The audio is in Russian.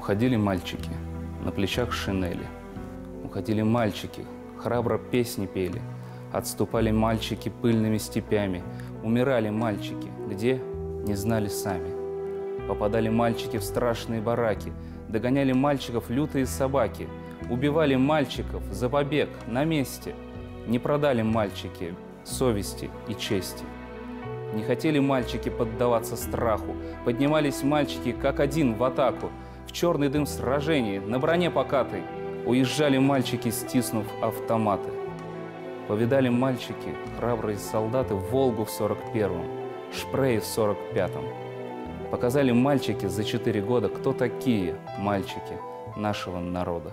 Уходили мальчики, на плечах шинели. Уходили мальчики, храбро песни пели. Отступали мальчики пыльными степями. Умирали мальчики, где, не знали сами. Попадали мальчики в страшные бараки. Догоняли мальчиков лютые собаки. Убивали мальчиков за побег на месте. Не продали мальчики совести и чести. Не хотели мальчики поддаваться страху. Поднимались мальчики, как один, в атаку. В черный дым сражений, на броне покатой. Уезжали мальчики, стиснув автоматы. Повидали мальчики, храбрые солдаты, Волгу в 41-м, Шпрей в 45-м. Показали мальчики за четыре года, кто такие мальчики нашего народа.